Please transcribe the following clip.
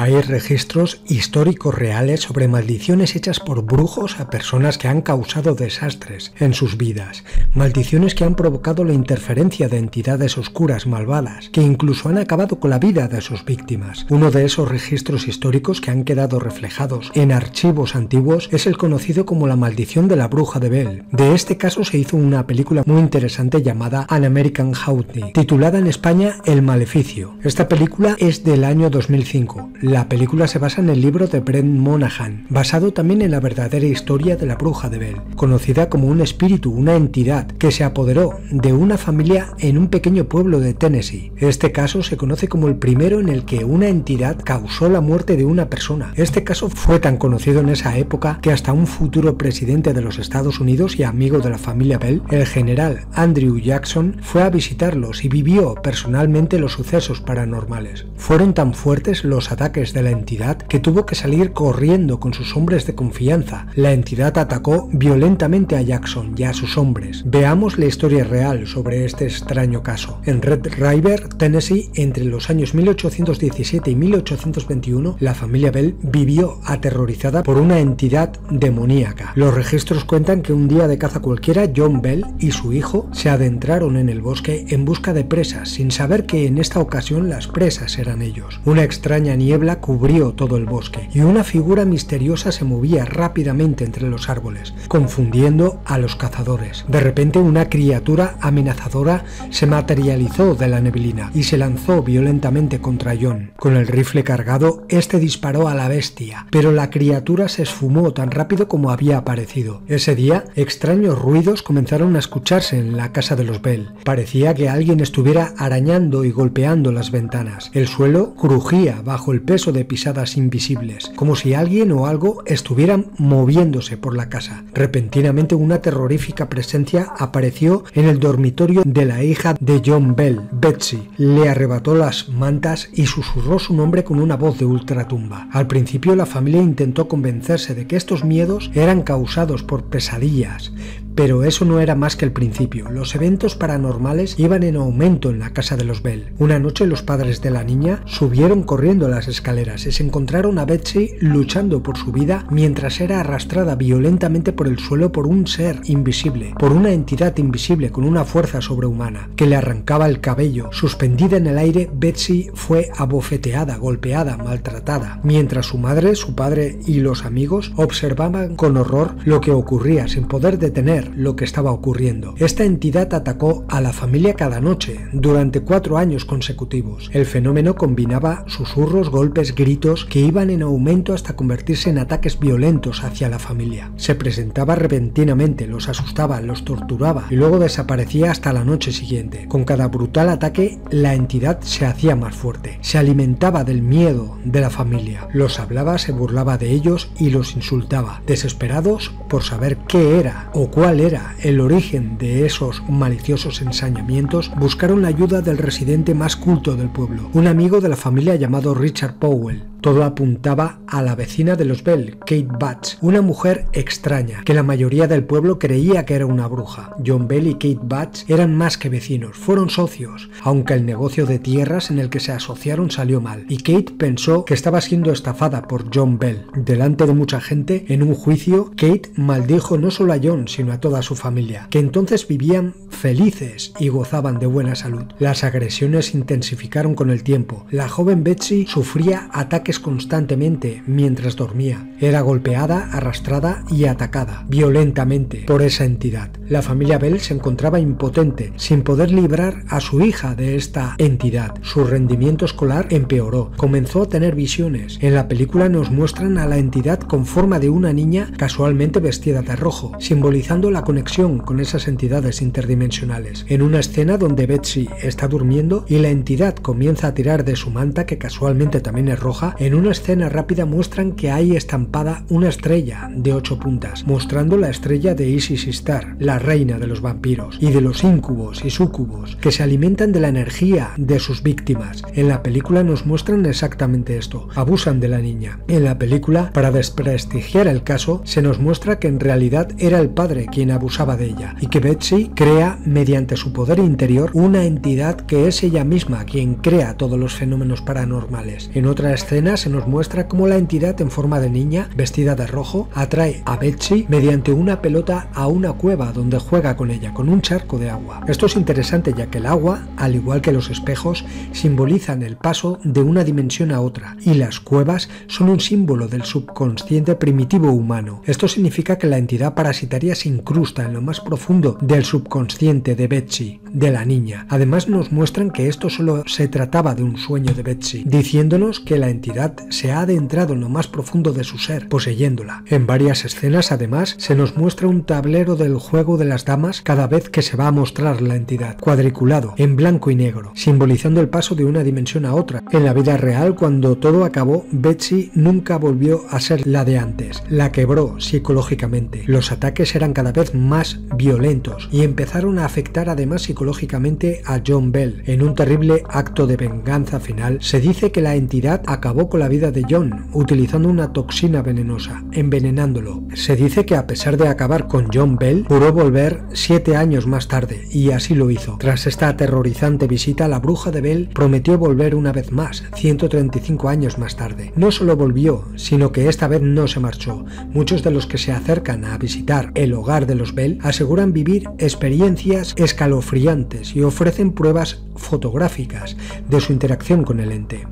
Hay registros históricos reales sobre maldiciones hechas por brujos a personas que han causado desastres en sus vidas, maldiciones que han provocado la interferencia de entidades oscuras malvadas, que incluso han acabado con la vida de sus víctimas. Uno de esos registros históricos que han quedado reflejados en archivos antiguos es el conocido como la maldición de la bruja de Bell. De este caso se hizo una película muy interesante llamada An American Haunting, titulada en España El Maleficio. Esta película es del año 2005. La película se basa en el libro de Brent Monahan, basado también en la verdadera historia de la bruja de Bell, conocida como un espíritu, una entidad que se apoderó de una familia en un pequeño pueblo de Tennessee. Este caso se conoce como el primero en el que una entidad causó la muerte de una persona. Este caso fue tan conocido en esa época que hasta un futuro presidente de los Estados Unidos y amigo de la familia Bell, el general Andrew Jackson, fue a visitarlos y vivió personalmente los sucesos paranormales. Fueron tan fuertes los ataques de la entidad que tuvo que salir corriendo con sus hombres de confianza. La entidad atacó violentamente a Jackson y a sus hombres. Veamos la historia real sobre este extraño caso. En Red River, Tennessee, entre los años 1817 y 1821, la familia Bell vivió aterrorizada por una entidad demoníaca. Los registros cuentan que un día de caza cualquiera, John Bell y su hijo se adentraron en el bosque en busca de presas, sin saber que en esta ocasión las presas eran ellos. Una extraña niebla cubrió todo el bosque y una figura misteriosa se movía rápidamente entre los árboles, confundiendo a los cazadores. De repente una criatura amenazadora se materializó de la neblina y se lanzó violentamente contra John. Con el rifle cargado, este disparó a la bestia, pero la criatura se esfumó tan rápido como había aparecido. Ese día, extraños ruidos comenzaron a escucharse en la casa de los Bell. Parecía que alguien estuviera arañando y golpeando las ventanas. El suelo crujía bajo el de pisadas invisibles, como si alguien o algo estuvieran moviéndose por la casa. Repentinamente una terrorífica presencia apareció en el dormitorio de la hija de John Bell, Betsy. Le arrebató las mantas y susurró su nombre con una voz de ultratumba. Al principio la familia intentó convencerse de que estos miedos eran causados por pesadillas, pero eso no era más que el principio. Los eventos paranormales iban en aumento en la casa de los Bell. Una noche los padres de la niña subieron corriendo las escaleras y se encontraron a Betsy luchando por su vida mientras era arrastrada violentamente por el suelo por un ser invisible, por una entidad invisible con una fuerza sobrehumana que le arrancaba el cabello. Suspendida en el aire, Betsy fue abofeteada, golpeada, maltratada, mientras su madre, su padre y los amigos observaban con horror lo que ocurría sin poder detener lo que estaba ocurriendo. Esta entidad atacó a la familia cada noche, durante cuatro años consecutivos. El fenómeno combinaba susurros, golpes, gritos que iban en aumento hasta convertirse en ataques violentos hacia la familia. Se presentaba repentinamente, los asustaba, los torturaba y luego desaparecía hasta la noche siguiente. Con cada brutal ataque, la entidad se hacía más fuerte. Se alimentaba del miedo de la familia. Los hablaba, se burlaba de ellos y los insultaba, desesperados por saber qué era o cuál era el origen de esos maliciosos ensañamientos, buscaron la ayuda del residente más culto del pueblo, un amigo de la familia llamado Richard بول Todo apuntaba a la vecina de los Bell, Kate Batch, una mujer extraña, que la mayoría del pueblo creía que era una bruja. John Bell y Kate Batch eran más que vecinos, fueron socios, aunque el negocio de tierras en el que se asociaron salió mal, y Kate pensó que estaba siendo estafada por John Bell. Delante de mucha gente, en un juicio, Kate maldijo no solo a John, sino a toda su familia, que entonces vivían felices y gozaban de buena salud. Las agresiones intensificaron con el tiempo. La joven Betsy sufría ataques constantemente mientras dormía. Era golpeada, arrastrada y atacada violentamente por esa entidad. La familia Bell se encontraba impotente, sin poder librar a su hija de esta entidad. Su rendimiento escolar empeoró. Comenzó a tener visiones. En la película nos muestran a la entidad con forma de una niña casualmente vestida de rojo, simbolizando la conexión con esas entidades interdimensionales. En una escena donde Betsy está durmiendo y la entidad comienza a tirar de su manta que casualmente también es roja, en una escena rápida muestran que hay estampada una estrella de ocho puntas, mostrando la estrella de Isis Star, la reina de los vampiros, y de los incubos y súcubos, que se alimentan de la energía de sus víctimas. En la película nos muestran exactamente esto, abusan de la niña. En la película, para desprestigiar el caso, se nos muestra que en realidad era el padre quien abusaba de ella, y que Betsy crea, mediante su poder interior, una entidad que es ella misma quien crea todos los fenómenos paranormales. En otra escena, se nos muestra cómo la entidad en forma de niña, vestida de rojo, atrae a Betsy mediante una pelota a una cueva donde juega con ella, con un charco de agua. Esto es interesante ya que el agua, al igual que los espejos, simbolizan el paso de una dimensión a otra y las cuevas son un símbolo del subconsciente primitivo humano. Esto significa que la entidad parasitaria se incrusta en lo más profundo del subconsciente de Betsy, de la niña. Además nos muestran que esto solo se trataba de un sueño de Betsy, diciéndonos que la entidad se ha adentrado en lo más profundo de su ser, poseyéndola. En varias escenas además se nos muestra un tablero del juego de las damas cada vez que se va a mostrar la entidad, cuadriculado, en blanco y negro, simbolizando el paso de una dimensión a otra. En la vida real, cuando todo acabó, Betsy nunca volvió a ser la de antes, la quebró psicológicamente. Los ataques eran cada vez más violentos y empezaron a afectar además psicológicamente a John Bell. En un terrible acto de venganza final, se dice que la entidad acabó la vida de John utilizando una toxina venenosa, envenenándolo. Se dice que a pesar de acabar con John Bell, juró volver siete años más tarde, y así lo hizo. Tras esta aterrorizante visita, la bruja de Bell prometió volver una vez más, 135 años más tarde. No solo volvió, sino que esta vez no se marchó. Muchos de los que se acercan a visitar el hogar de los Bell aseguran vivir experiencias escalofriantes y ofrecen pruebas fotográficas de su interacción con el ente.